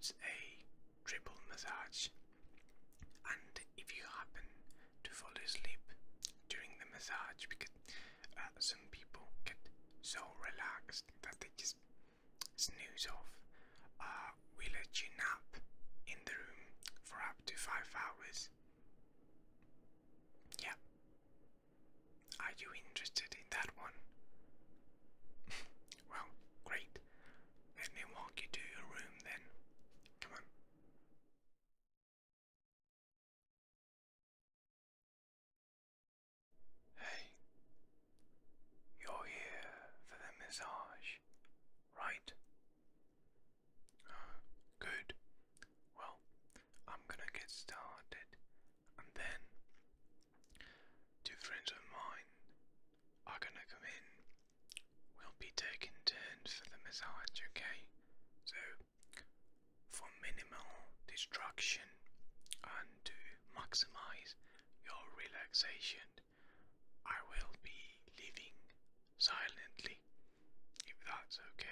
includes a triple massage. And if you happen to fall asleep during the massage, because uh, some people get so relaxed that they just snooze off, uh, we let you nap in the room for up to five hours. Yeah. Are you interested in that okay? So, for minimal and to maximize your relaxation, I will be leaving silently, if that's okay.